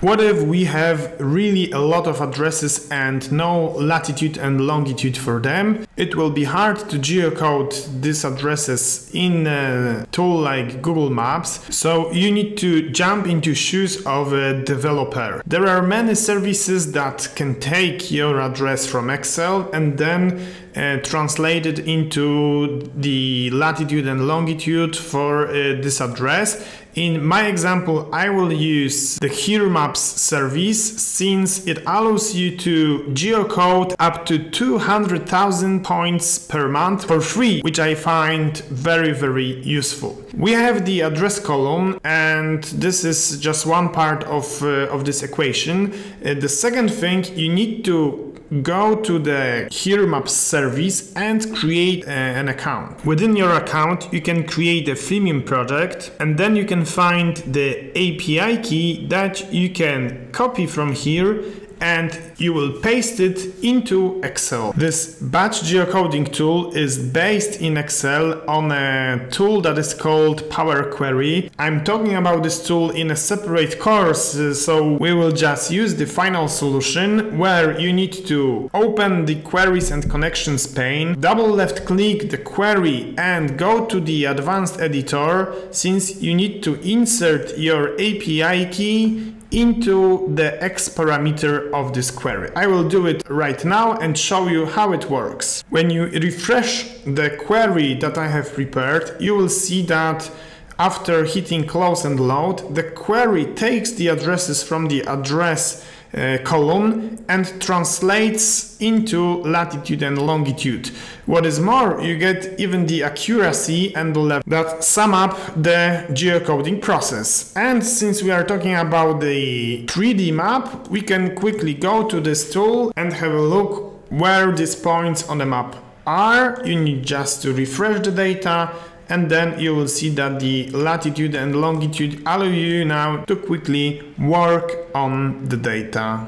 What if we have really a lot of addresses and no latitude and longitude for them? It will be hard to geocode these addresses in a tool like Google Maps, so you need to jump into shoes of a developer. There are many services that can take your address from Excel and then uh, translate it into the latitude and longitude for uh, this address. In my example, I will use the HereMaps service since it allows you to geocode up to 200,000 points per month for free, which I find very, very useful. We have the address column and this is just one part of, uh, of this equation. Uh, the second thing, you need to go to the HereMaps service and create uh, an account. Within your account, you can create a freemium project and then you can find the API key that you can copy from here and you will paste it into Excel. This batch geocoding tool is based in Excel on a tool that is called Power Query. I'm talking about this tool in a separate course, so we will just use the final solution where you need to open the queries and connections pane, double left click the query and go to the advanced editor since you need to insert your API key into the x parameter of this query. I will do it right now and show you how it works. When you refresh the query that I have prepared, you will see that after hitting close and load, the query takes the addresses from the address uh, column and translates into latitude and longitude. What is more, you get even the accuracy and the level that sum up the geocoding process. And since we are talking about the 3D map, we can quickly go to this tool and have a look where these points on the map are. You need just to refresh the data and then you will see that the latitude and longitude allow you now to quickly work on the data.